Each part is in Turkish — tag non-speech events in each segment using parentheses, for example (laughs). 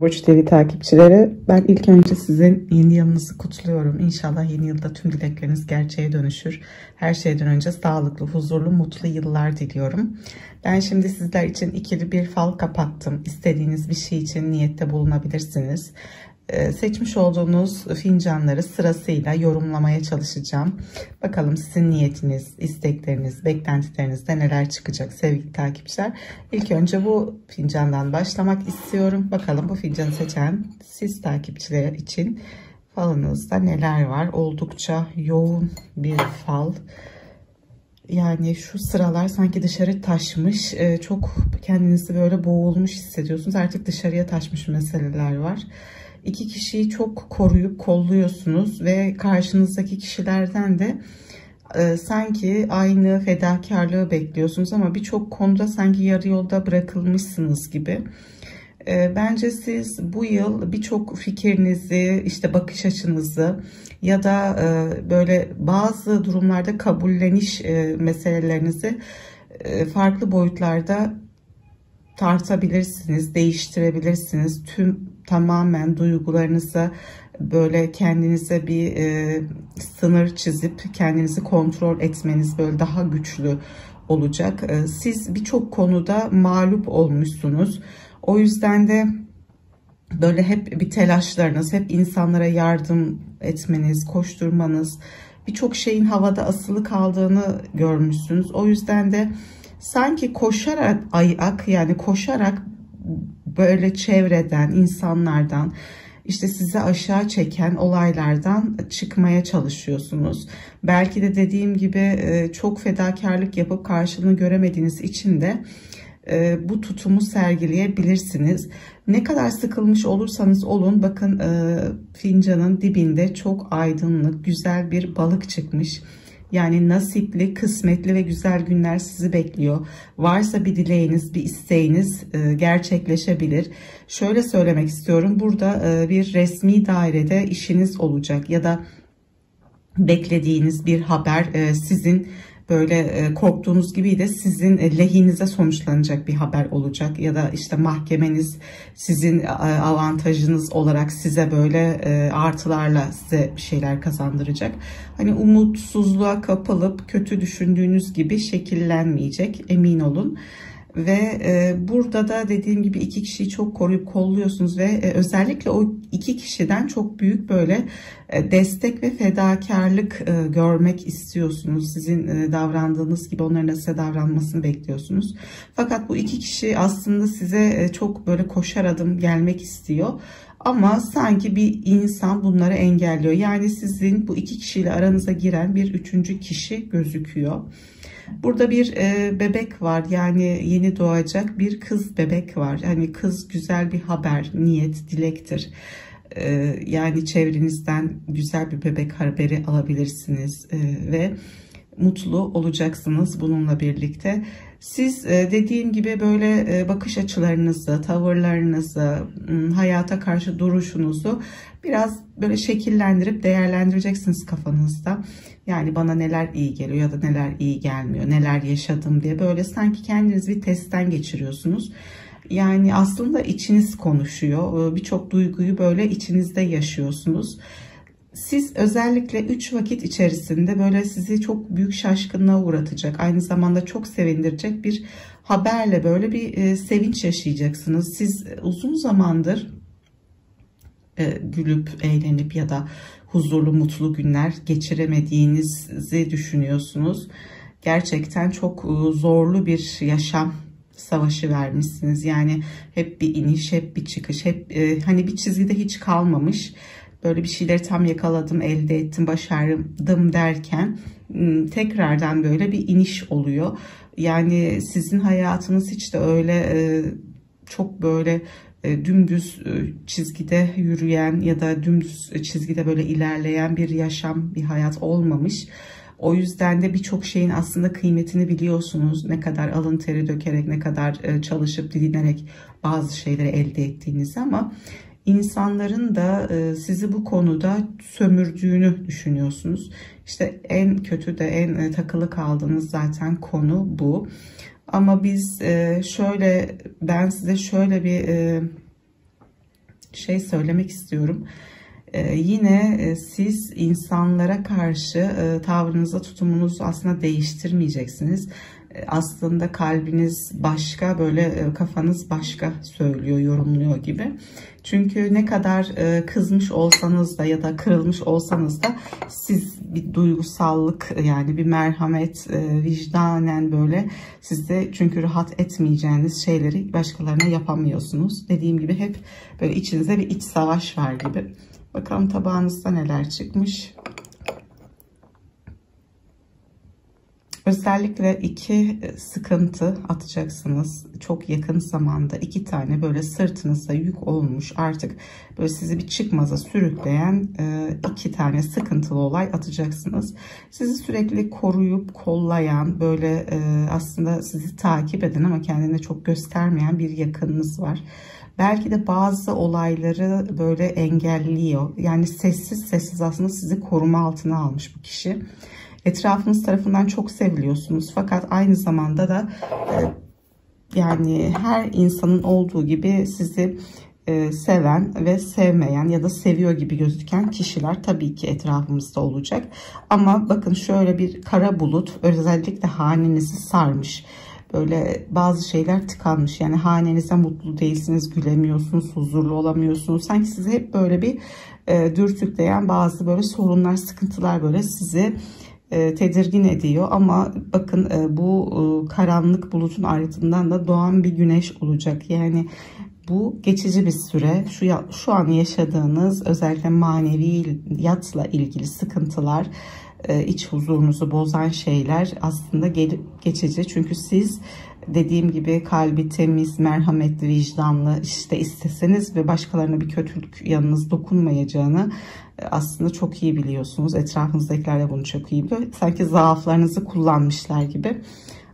Burç TV takipçileri ben ilk önce sizin yeni yılınızı kutluyorum. İnşallah yeni yılda tüm dilekleriniz gerçeğe dönüşür. Her şeyden önce sağlıklı, huzurlu, mutlu yıllar diliyorum. Ben şimdi sizler için ikili bir fal kapattım. İstediğiniz bir şey için niyette bulunabilirsiniz. Ee, seçmiş olduğunuz fincanları sırasıyla yorumlamaya çalışacağım. Bakalım sizin niyetiniz, istekleriniz, beklentilerinizde neler çıkacak sevgili takipçiler. İlk önce bu fincandan başlamak istiyorum. Bakalım bu fincanı seçen siz takipçiler için falınızda neler var? Oldukça yoğun bir fal. Yani şu sıralar sanki dışarı taşmış, ee, çok kendinizi böyle boğulmuş hissediyorsunuz. Artık dışarıya taşmış meseleler var iki kişiyi çok koruyup kolluyorsunuz ve karşınızdaki kişilerden de e, sanki aynı fedakarlığı bekliyorsunuz ama birçok konuda sanki yarı yolda bırakılmışsınız gibi. E, bence siz bu yıl birçok fikrinizi, işte bakış açınızı ya da e, böyle bazı durumlarda kabulleniş e, meselelerinizi e, farklı boyutlarda tartabilirsiniz, değiştirebilirsiniz. Tüm tamamen duygularınıza böyle kendinize bir e, sınır çizip kendinizi kontrol etmeniz böyle daha güçlü olacak. E, siz birçok konuda mağlup olmuşsunuz. O yüzden de böyle hep bir telaşlarınız, hep insanlara yardım etmeniz, koşturmanız, birçok şeyin havada asılı kaldığını görmüşsünüz. O yüzden de sanki koşarak ayak yani koşarak böyle çevreden, insanlardan işte sizi aşağı çeken olaylardan çıkmaya çalışıyorsunuz. Belki de dediğim gibi e, çok fedakarlık yapıp karşılığını göremediğiniz için de e, bu tutumu sergileyebilirsiniz. Ne kadar sıkılmış olursanız olun bakın e, fincanın dibinde çok aydınlık güzel bir balık çıkmış. Yani nasipli, kısmetli ve güzel günler sizi bekliyor. Varsa bir dileğiniz, bir isteğiniz e, gerçekleşebilir. Şöyle söylemek istiyorum. Burada e, bir resmi dairede işiniz olacak ya da beklediğiniz bir haber e, sizin böyle e, korktuğunuz gibi de sizin e, lehinize sonuçlanacak bir haber olacak ya da işte mahkemeniz sizin e, avantajınız olarak size böyle artılarla size bir şeyler kazandıracak. Hani umutsuzluğa kapılıp kötü düşündüğünüz gibi şekillenmeyecek emin olun. Ve e, burada da dediğim gibi iki kişiyi çok koruyup kolluyorsunuz ve e, özellikle o iki kişiden çok büyük böyle e, destek ve fedakarlık e, görmek istiyorsunuz. Sizin e, davrandığınız gibi onların size davranmasını bekliyorsunuz. Fakat bu iki kişi aslında size e, çok böyle koşar adım gelmek istiyor. Ama sanki bir insan bunları engelliyor. Yani sizin bu iki kişiyle aranıza giren bir üçüncü kişi gözüküyor. Burada bir e, bebek var yani yeni doğacak bir kız bebek var. Yani kız güzel bir haber, niyet, dilektir. E, yani çevrenizden güzel bir bebek haberi alabilirsiniz e, ve mutlu olacaksınız bununla birlikte. Siz e, dediğim gibi böyle e, bakış açılarınızı, tavırlarınızı, hayata karşı duruşunuzu biraz böyle şekillendirip değerlendireceksiniz kafanızda. Yani bana neler iyi geliyor ya da neler iyi gelmiyor, neler yaşadım diye böyle sanki kendiniz bir testten geçiriyorsunuz. Yani aslında içiniz konuşuyor. Birçok duyguyu böyle içinizde yaşıyorsunuz siz özellikle 3 vakit içerisinde böyle sizi çok büyük şaşkınlığa uğratacak, aynı zamanda çok sevindirecek bir haberle böyle bir e, sevinç yaşayacaksınız. Siz uzun zamandır e, gülüp eğlenip ya da huzurlu mutlu günler geçiremediğinizi düşünüyorsunuz. Gerçekten çok e, zorlu bir yaşam savaşı vermişsiniz. Yani hep bir iniş, hep bir çıkış, hep e, hani bir çizgide hiç kalmamış böyle bir şeyleri tam yakaladım, elde ettim, başardım derken ıı, tekrardan böyle bir iniş oluyor. Yani sizin hayatınız hiç de öyle çok böyle dümdüz çizgide yürüyen ya da dümdüz çizgide böyle ilerleyen bir yaşam, bir hayat olmamış. O yüzden de birçok şeyin aslında kıymetini biliyorsunuz. Ne kadar alın teri dökerek, ne kadar çalışıp didinerek bazı şeyleri elde ettiğinizi ama insanların da e, sizi bu konuda sömürdüğünü düşünüyorsunuz. İşte en kötü de en e, takılı kaldığınız zaten konu bu. Ama biz e, şöyle ben size şöyle bir şey söylemek istiyorum. Yine siz insanlara karşı tavrınıza tutumunuzu aslında değiştirmeyeceksiniz. Aslında kalbiniz başka böyle kafanız başka söylüyor yorumluyor gibi. Çünkü ne kadar e, kızmış olsanız da ya da kırılmış olsanız da siz bir duygusallık yani bir merhamet vicdanen böyle sizde çünkü rahat etmeyeceğiniz şeyleri başkalarına yapamıyorsunuz. Dediğim gibi hep böyle içinizde bir iç savaş var gibi. Bakalım tabağınızda neler çıkmış. Özellikle iki e, sıkıntı atacaksınız. Çok yakın zamanda iki tane böyle sırtınızda yük olmuş artık böyle sizi bir çıkmaza sürükleyen e, iki tane sıkıntılı olay atacaksınız. Sizi sürekli koruyup kollayan böyle e, aslında sizi takip eden ama kendine çok göstermeyen bir yakınınız var. Belki de bazı olayları böyle engelliyor. Yani sessiz sessiz aslında sizi koruma altına almış bu kişi etrafınız tarafından çok seviliyorsunuz. Fakat aynı zamanda da e, yani her insanın olduğu gibi sizi e, seven ve sevmeyen ya da seviyor gibi gözüken kişiler tabii ki etrafımızda olacak. Ama bakın şöyle bir kara bulut özellikle hanenizi sarmış. Böyle bazı şeyler tıkanmış. Yani hanenize mutlu değilsiniz, gülemiyorsunuz, huzurlu olamıyorsunuz. Sanki sizi hep böyle bir e, dürtükleyen bazı böyle sorunlar, sıkıntılar böyle sizi tedirgin ediyor ama bakın e, bu e, karanlık bulutun ardından da doğan bir güneş olacak. Yani bu geçici bir süre. Şu şu an yaşadığınız özellikle manevi yatla ilgili sıkıntılar, iç huzurunuzu bozan şeyler aslında geçici. Çünkü siz dediğim gibi kalbi temiz, merhametli, vicdanlı işte isteseniz ve başkalarına bir kötülük yanınız dokunmayacağını e, aslında çok iyi biliyorsunuz. Etrafınızdakiler de bunu çok iyi biliyor. Sanki zaaflarınızı kullanmışlar gibi.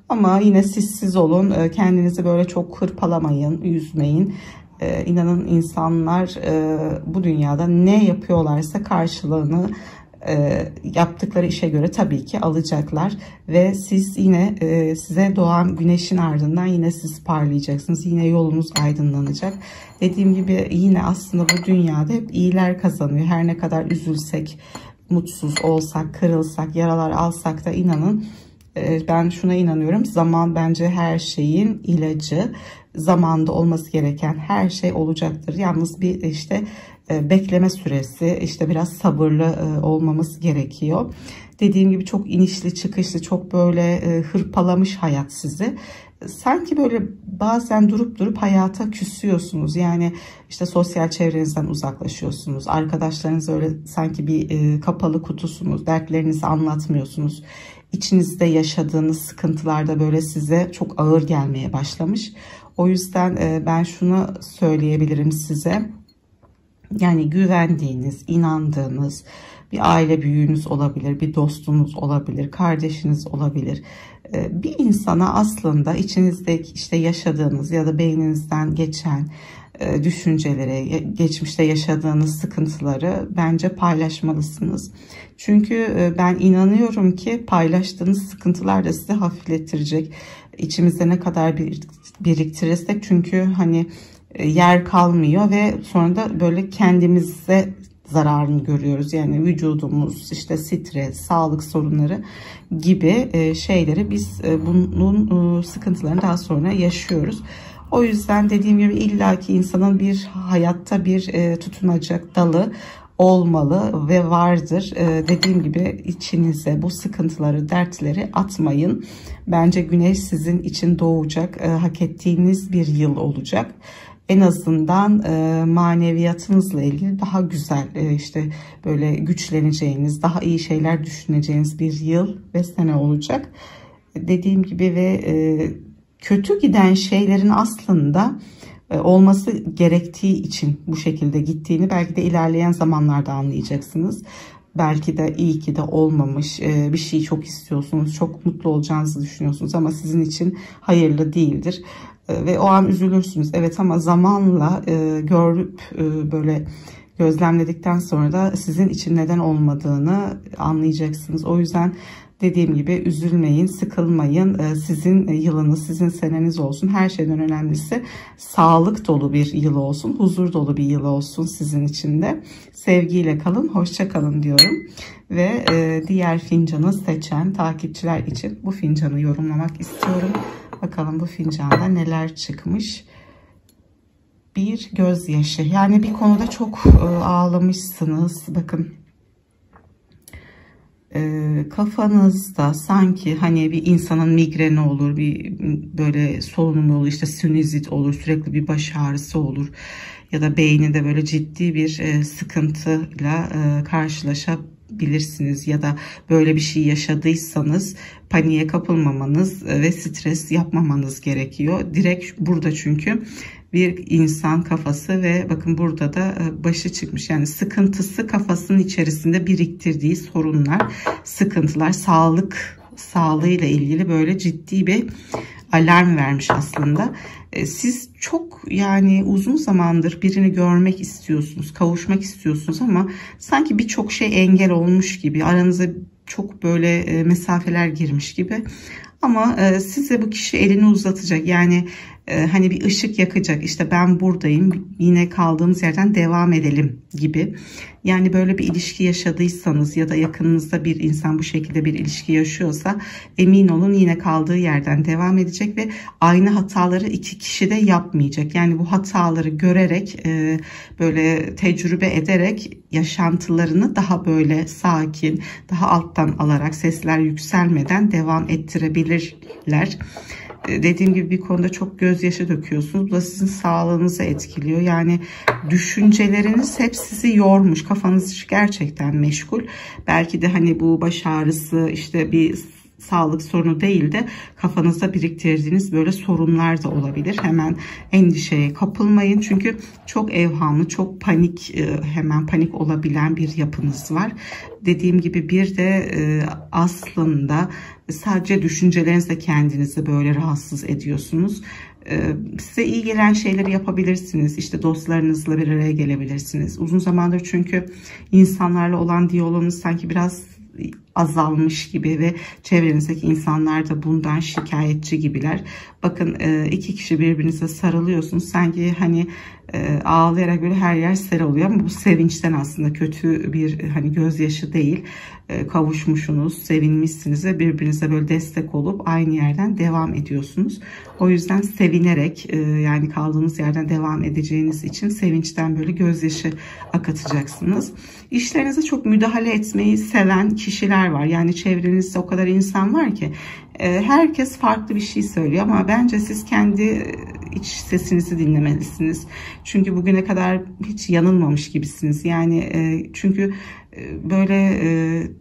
Ama yine siz olun. E, kendinizi böyle çok hırpalamayın, üzmeyin. E, inanın insanlar bu dünyada ne yapıyorlarsa karşılığını e, yaptıkları işe göre tabii ki alacaklar ve siz yine e, size doğan güneşin ardından yine siz parlayacaksınız. Yine yolunuz aydınlanacak. Dediğim gibi yine aslında bu dünyada hep iyiler kazanıyor. Her ne kadar üzülsek, mutsuz olsak, kırılsak, yaralar alsak da inanın e, ben şuna inanıyorum. Zaman bence her şeyin ilacı. Zamanda olması gereken her şey olacaktır. Yalnız bir işte bekleme süresi işte biraz sabırlı e, olmamız gerekiyor. Dediğim gibi çok inişli çıkışlı çok böyle e, hırpalamış hayat sizi. Sanki böyle bazen durup durup hayata küsüyorsunuz. Yani işte sosyal çevrenizden uzaklaşıyorsunuz. Arkadaşlarınız öyle sanki bir kapalı kutusunuz. Dertlerinizi anlatmıyorsunuz. İçinizde yaşadığınız sıkıntılarda böyle size çok ağır gelmeye başlamış. O yüzden ben şunu söyleyebilirim size yani güvendiğiniz, inandığınız bir aile büyüğünüz olabilir, bir dostunuz olabilir, kardeşiniz olabilir. Ee, bir insana aslında içinizdeki işte yaşadığınız ya da beyninizden geçen e, düşünceleri, geçmişte yaşadığınız sıkıntıları bence paylaşmalısınız. Çünkü e, ben inanıyorum ki paylaştığınız sıkıntılar da sizi hafiflettirecek. İçimizde ne kadar bir biriktirirsek çünkü hani yer kalmıyor ve sonra da böyle kendimize zararını görüyoruz. Yani vücudumuz, işte stres, sağlık sorunları gibi e, şeyleri biz e, bunun sıkıntılarını daha sonra yaşıyoruz. O yüzden dediğim gibi illaki insanın bir hayatta bir tutunacak dalı olmalı ve vardır. dediğim gibi içinize bu sıkıntıları, dertleri atmayın. Bence güneş sizin için doğacak, hak ettiğiniz bir yıl olacak en azından e, maneviyatınızla ilgili daha güzel e, işte böyle güçleneceğiniz, daha iyi şeyler düşüneceğiniz bir yıl ve sene olacak. Dediğim gibi ve e, kötü giden şeylerin aslında e, olması gerektiği için bu şekilde gittiğini belki de ilerleyen zamanlarda anlayacaksınız. Belki de iyi ki de olmamış e, bir şeyi çok istiyorsunuz, çok mutlu olacağınızı düşünüyorsunuz ama sizin için hayırlı değildir. E, ve o an üzülürsünüz. Evet ama zamanla e, görüp böyle gözlemledikten sonra da sizin için neden olmadığını anlayacaksınız. O yüzden dediğim gibi üzülmeyin, sıkılmayın. Ee, sizin yılınız, sizin seneniz olsun. Her şeyden önemlisi sağlık dolu bir yıl olsun, huzur dolu bir yıl olsun sizin için de. Sevgiyle kalın, hoşça kalın diyorum. Ve e, diğer fincanı seçen takipçiler için bu fincanı yorumlamak istiyorum. Bakalım bu fincanda neler çıkmış bir gözyaşı. Yani bir konuda çok e, ağlamışsınız. Bakın e, kafanızda sanki hani bir insanın migreni olur, bir böyle solunum olur, işte sinüzit olur, sürekli bir baş ağrısı olur ya da beyninde böyle ciddi bir e, sıkıntıyla e, karşılaşabilirsiniz ya da böyle bir şey yaşadıysanız paniğe kapılmamanız ve stres yapmamanız gerekiyor. Direkt burada çünkü bir insan kafası ve bakın burada da e, başı çıkmış. Yani sıkıntısı kafasının içerisinde biriktirdiği sorunlar, sıkıntılar, sağlık sağlığıyla ilgili böyle ciddi bir alarm vermiş aslında. E, siz çok yani uzun zamandır birini görmek istiyorsunuz, kavuşmak istiyorsunuz ama sanki birçok şey engel olmuş gibi, aranıza çok böyle e, mesafeler girmiş gibi. Ama size bu kişi elini uzatacak. Yani e, hani bir ışık yakacak işte ben buradayım yine kaldığımız yerden devam edelim gibi. Yani böyle bir ilişki yaşadıysanız ya da yakınınızda bir insan bu şekilde bir ilişki yaşıyorsa emin olun yine kaldığı yerden devam edecek ve aynı hataları iki kişi de yapmayacak. Yani bu hataları görerek e, böyle tecrübe ederek yaşantılarını daha böyle sakin, daha alttan alarak sesler yükselmeden devam ettirebilirler. Dediğim gibi bir konuda çok gözyaşı döküyorsunuz. Bu da sizin sağlığınızı etkiliyor. Yani düşünceleriniz hep sizi yormuş. Kafanız gerçekten meşgul. Belki de hani bu baş ağrısı işte bir sağlık sorunu değil de kafanızda biriktirdiğiniz böyle sorunlar da olabilir. Hemen endişeye kapılmayın. Çünkü çok evhamlı, çok panik, e, hemen panik olabilen bir yapınız var. Dediğim gibi bir de e, aslında sadece düşüncelerinizle kendinizi böyle rahatsız ediyorsunuz e, size iyi gelen şeyleri yapabilirsiniz. İşte dostlarınızla bir araya gelebilirsiniz. Uzun zamandır çünkü insanlarla olan diyaloğunuz sanki biraz azalmış gibi ve çevrenizdeki insanlar da bundan şikayetçi gibiler. Bakın e, iki kişi birbirinize sarılıyorsunuz. Sanki hani e, ağlayarak böyle her yer sel oluyor ama bu sevinçten aslında kötü bir hani gözyaşı değil. E, kavuşmuşsunuz, sevinmişsiniz ve birbirinize böyle destek olup aynı yerden devam ediyorsunuz. O yüzden sevinerek yani kaldığınız yerden devam edeceğiniz için sevinçten böyle gözyaşı akıtacaksınız. İşlerinize çok müdahale etmeyi seven kişiler var. Yani çevrenizde o kadar insan var ki e, herkes farklı bir şey söylüyor ama bence siz kendi e, iç sesinizi dinlemelisiniz. Çünkü bugüne kadar hiç yanılmamış gibisiniz. Yani e, çünkü böyle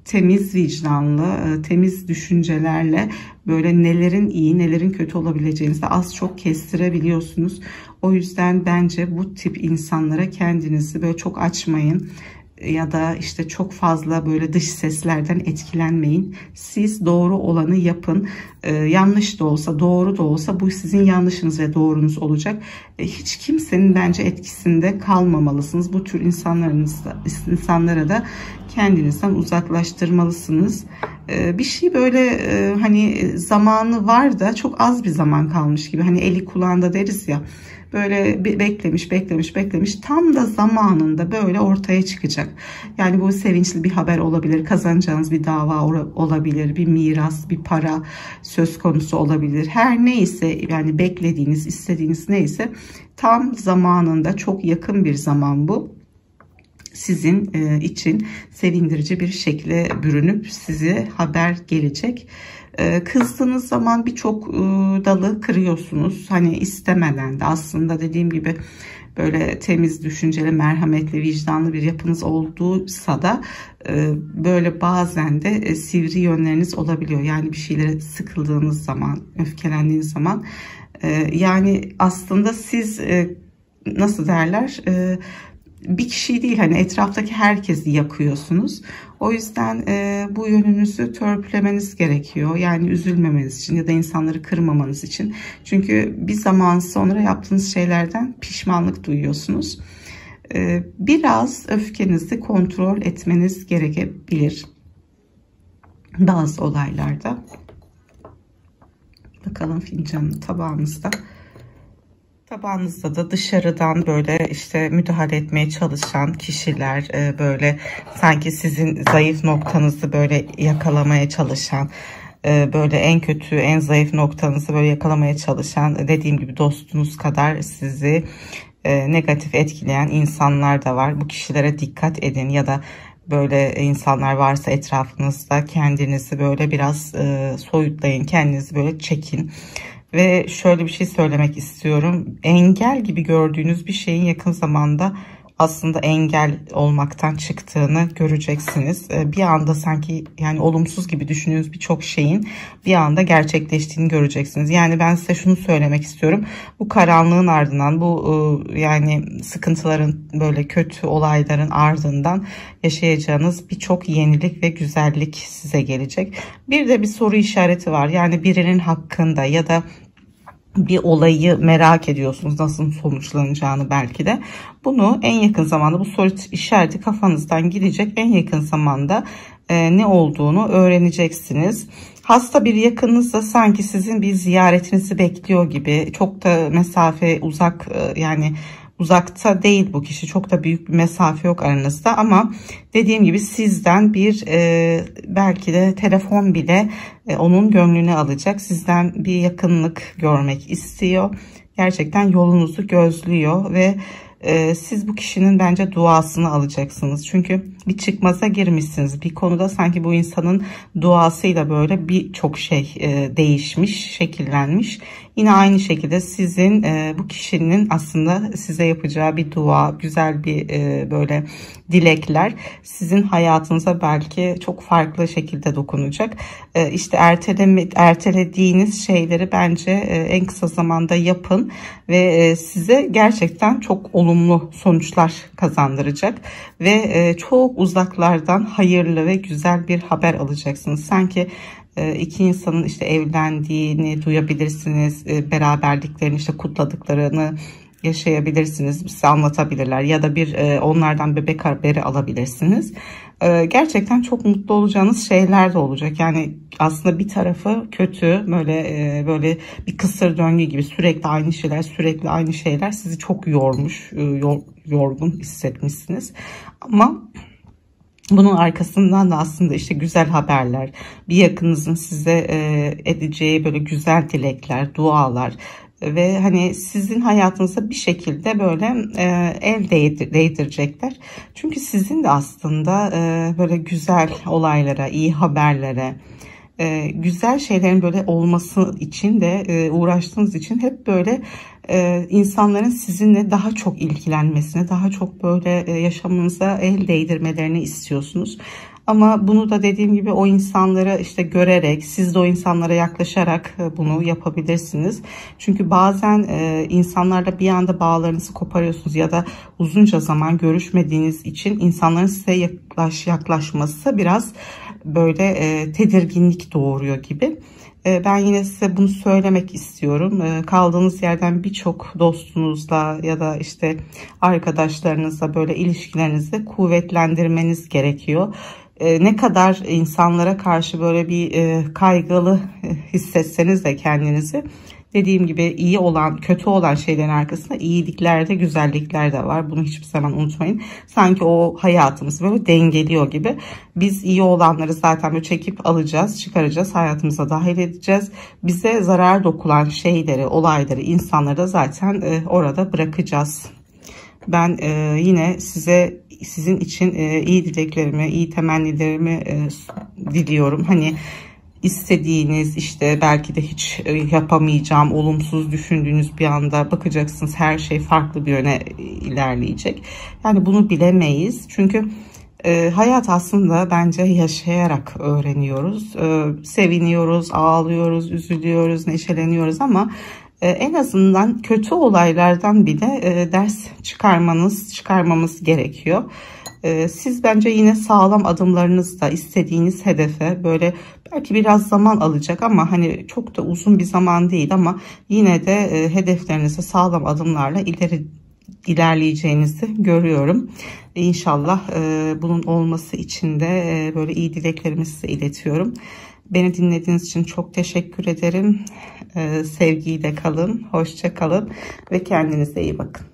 temiz vicdanlı, temiz düşüncelerle böyle nelerin iyi, nelerin kötü olabileceğinizi az çok kestirebiliyorsunuz. O yüzden bence bu tip insanlara kendinizi böyle çok açmayın ya da işte çok fazla böyle dış seslerden etkilenmeyin. Siz doğru olanı yapın. Ee, yanlış da olsa doğru da olsa bu sizin yanlışınız ve doğrunuz olacak. Ee, hiç kimsenin bence etkisinde kalmamalısınız. Bu tür insanlarınız da, insanlara da kendinizden uzaklaştırmalısınız. Ee, bir şey böyle e, hani zamanı var da çok az bir zaman kalmış gibi. Hani eli kulağında deriz ya böyle beklemiş beklemiş beklemiş. Tam da zamanında böyle ortaya çıkacak. Yani bu sevinçli bir haber olabilir kazanacağınız bir dava olabilir bir miras bir para söz konusu olabilir. Her neyse yani beklediğiniz istediğiniz neyse tam zamanında çok yakın bir zaman bu sizin e, için sevindirici bir şekilde bürünüp size haber gelecek. E, kızdığınız zaman birçok e, dalı kırıyorsunuz. Hani istemeden de aslında dediğim gibi böyle temiz düşünceli, merhametli, vicdanlı bir yapınız olduysa da böyle bazen de sivri yönleriniz olabiliyor. Yani bir şeylere sıkıldığınız zaman, öfkelendiğiniz zaman yani aslında siz nasıl derler bir kişi değil hani etraftaki herkesi yakıyorsunuz. O yüzden e, bu yönünüzü törpülemeniz gerekiyor. Yani üzülmemeniz için ya da insanları kırmamanız için. Çünkü bir zaman sonra yaptığınız şeylerden pişmanlık duyuyorsunuz. E, biraz öfkenizi kontrol etmeniz gerekebilir. bazı olaylarda. Bakalım fincanın tabağımızda. Tabağınızda da dışarıdan böyle işte müdahale etmeye çalışan kişiler e, böyle sanki sizin zayıf noktanızı böyle yakalamaya çalışan e, böyle en kötü en zayıf noktanızı böyle yakalamaya çalışan dediğim gibi dostunuz kadar sizi e, negatif etkileyen insanlar da var. Bu kişilere dikkat edin ya da böyle insanlar varsa etrafınızda kendinizi böyle biraz soyutlayın. Kendinizi böyle çekin. Ve şöyle bir şey söylemek istiyorum. Engel gibi gördüğünüz bir şeyin yakın zamanda aslında engel olmaktan çıktığını göreceksiniz. Ee, bir anda sanki yani olumsuz gibi düşündüğünüz birçok şeyin bir anda gerçekleştiğini göreceksiniz. Yani ben size şunu söylemek istiyorum. Bu karanlığın ardından bu e, yani sıkıntıların böyle kötü olayların ardından yaşayacağınız birçok yenilik ve güzellik size gelecek. Bir de bir soru işareti var. Yani birinin hakkında ya da bir olayı merak ediyorsunuz nasıl sonuçlanacağını belki de. Bunu en yakın zamanda bu soru işareti kafanızdan gidecek en yakın zamanda e, ne olduğunu öğreneceksiniz. Hasta bir yakınınız da sanki sizin bir ziyaretinizi bekliyor gibi çok da mesafe uzak e, yani uzakta değil bu kişi çok da büyük bir mesafe yok aranızda ama dediğim gibi sizden bir e, belki de telefon bile e, onun gönlünü alacak sizden bir yakınlık görmek istiyor gerçekten yolunuzu gözlüyor ve e, siz bu kişinin bence duasını alacaksınız. Çünkü bir çıkmaza girmişsiniz. Bir konuda sanki bu insanın duasıyla böyle birçok şey e, değişmiş, şekillenmiş. Yine aynı şekilde sizin e, bu kişinin aslında size yapacağı bir dua, güzel bir e, böyle dilekler sizin hayatınıza belki çok farklı şekilde dokunacak. E, işte erteleme, ertelediğiniz şeyleri bence e, en kısa zamanda yapın ve e, size gerçekten çok olumlu sonuçlar kazandıracak ve e, çok uzaklardan hayırlı ve güzel bir haber alacaksınız. Sanki iki insanın işte evlendiğini duyabilirsiniz, e, beraberliklerini işte kutladıklarını yaşayabilirsiniz, size anlatabilirler ya da bir e, onlardan bebek haberi alabilirsiniz. Gerçekten çok mutlu olacağınız şeyler de olacak. Yani aslında bir tarafı kötü, böyle böyle bir kısır döngü gibi sürekli aynı şeyler, sürekli aynı şeyler sizi çok yormuş, yorgun hissetmişsiniz. Ama bunun arkasından da aslında işte güzel haberler, bir yakınızın size e, edeceği böyle güzel dilekler, dualar ve hani sizin hayatınıza bir şekilde böyle e, el değdir, değdirecekler. Çünkü sizin de aslında e, böyle güzel olaylara, iyi haberlere, e, güzel şeylerin böyle olması için de e, uğraştığınız için hep böyle e, insanların sizinle daha çok ilgilenmesini, daha çok böyle e, yaşamınıza el değdirmelerini istiyorsunuz. Ama bunu da dediğim gibi o insanları işte görerek, siz de o insanlara yaklaşarak e, bunu yapabilirsiniz. Çünkü bazen e, insanlarla bir anda bağlarınızı koparıyorsunuz ya da uzunca zaman görüşmediğiniz için insanların size yaklaş, yaklaşması biraz böyle e, tedirginlik doğuruyor gibi. E, ben yine size bunu söylemek istiyorum. E, kaldığınız yerden birçok dostunuzla ya da işte arkadaşlarınızla böyle ilişkilerinizi kuvvetlendirmeniz gerekiyor. E, ne kadar insanlara karşı böyle bir kaygılı (laughs) hissetseniz de kendinizi Dediğim gibi iyi olan, kötü olan şeylerin arkasında iyilikler de güzellikler de var. Bunu hiçbir zaman unutmayın. Sanki o hayatımız böyle dengeliyor gibi. Biz iyi olanları zaten böyle çekip alacağız, çıkaracağız, hayatımıza dahil edeceğiz. Bize zarar dokulan şeyleri, olayları, insanları da zaten e, orada bırakacağız. Ben e, yine size sizin için e, iyi dileklerimi, iyi temennilerimi diliyorum. Hani istediğiniz işte belki de hiç e, yapamayacağım olumsuz düşündüğünüz bir anda bakacaksınız her şey farklı bir yöne ilerleyecek. Yani bunu bilemeyiz çünkü e, hayat aslında bence yaşayarak öğreniyoruz. E, seviniyoruz, ağlıyoruz, üzülüyoruz, neşeleniyoruz ama e, en azından kötü olaylardan bile e, ders çıkarmanız, çıkarmamız gerekiyor. Ee, siz bence yine sağlam adımlarınızla istediğiniz hedefe böyle belki biraz zaman alacak ama hani çok da uzun bir zaman değil ama yine de e, hedeflerinize sağlam adımlarla ileri ilerleyeceğinizi görüyorum. İnşallah e, bunun olması için de e, böyle iyi dileklerimi size iletiyorum. Beni dinlediğiniz için çok teşekkür ederim. Sevgiyle kalın, hoşça kalın ve kendinize iyi bakın.